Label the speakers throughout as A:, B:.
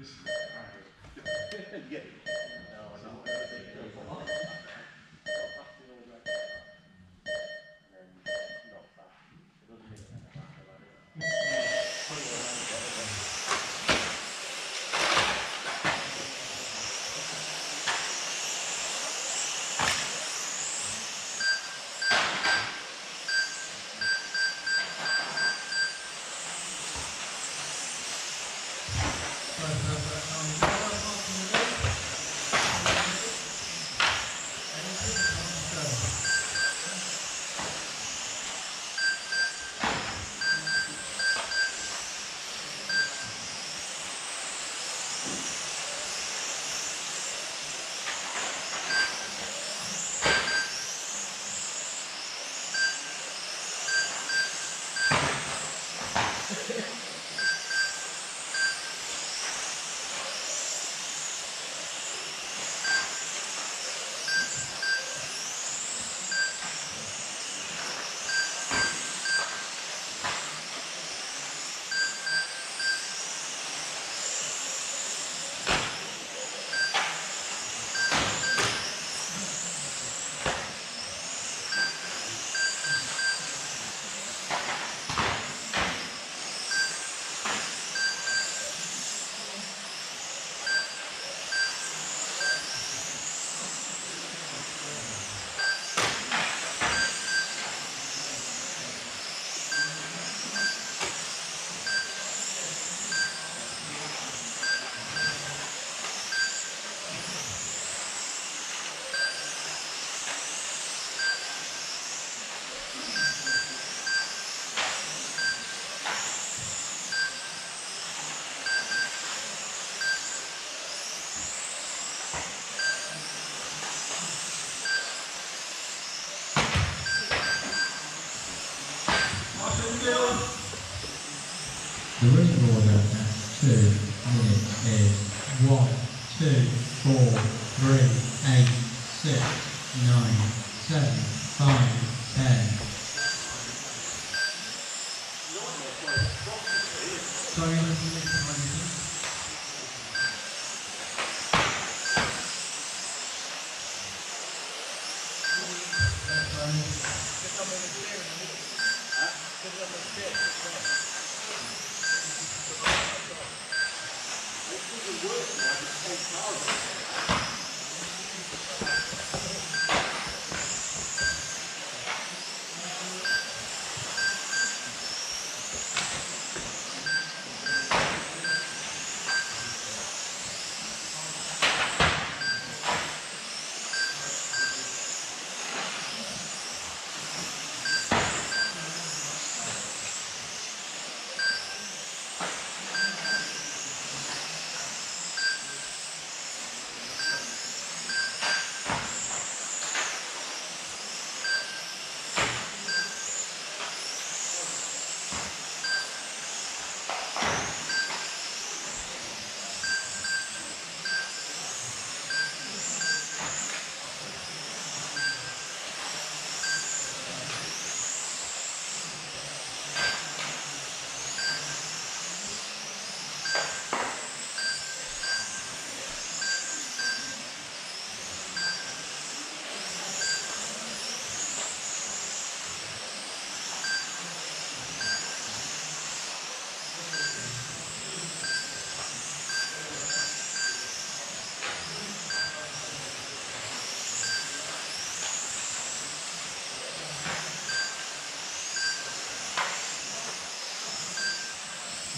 A: The three, eight, six, nine, seven, five, ten. Sorry, I'm listening. The running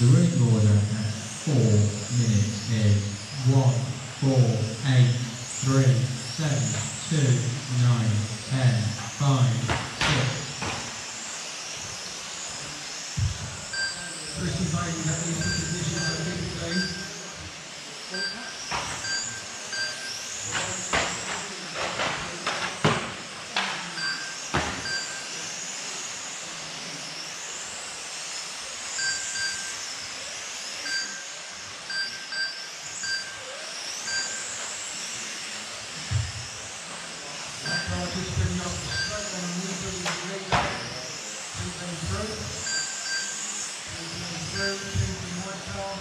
A: at four minutes is one, four, eight, three, seven, two, nine, ten, five, six.
B: First inviting that into position for the big play. That participant up straight on the knee, bringing the leg up, thinking through, thinking through, thinking white car.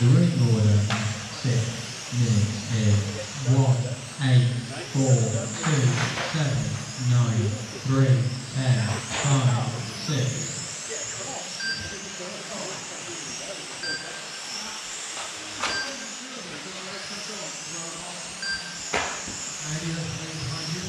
A: The running order six is one, eight, four, two, seven, nine, three, ten, five, six.
C: Andy, that's the lane behind you.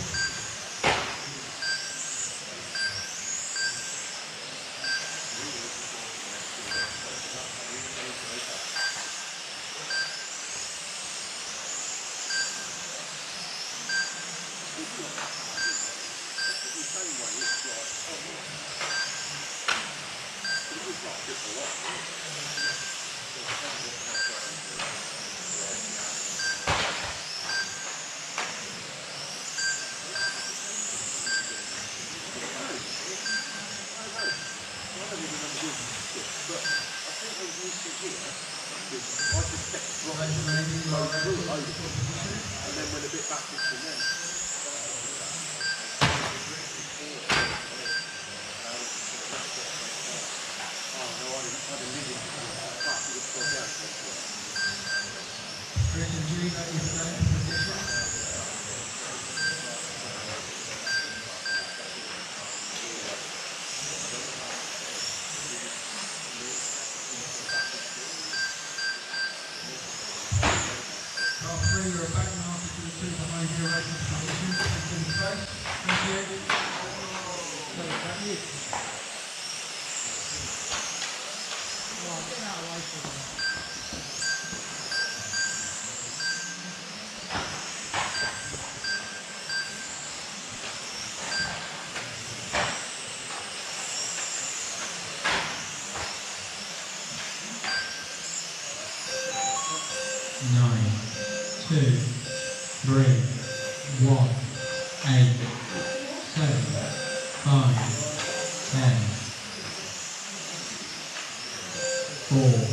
C: Right, Andy, you are ready to take position. Chris and Julie, ready to go into position.
A: Nine, two, three, one, eight, ten, four,